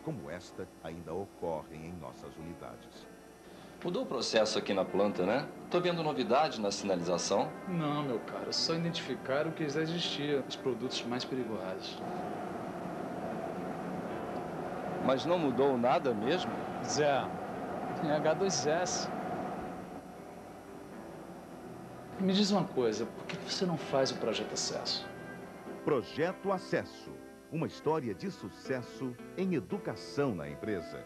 situações como esta ainda ocorrem em nossas unidades. Mudou o processo aqui na planta, né? Tô vendo novidade na sinalização. Não, meu caro, só identificar o que já existia, os produtos mais perigosos. Mas não mudou nada mesmo? Zé, tem H2S. Me diz uma coisa, por que você não faz o Projeto Acesso? Projeto Acesso, uma história de sucesso em educação na empresa.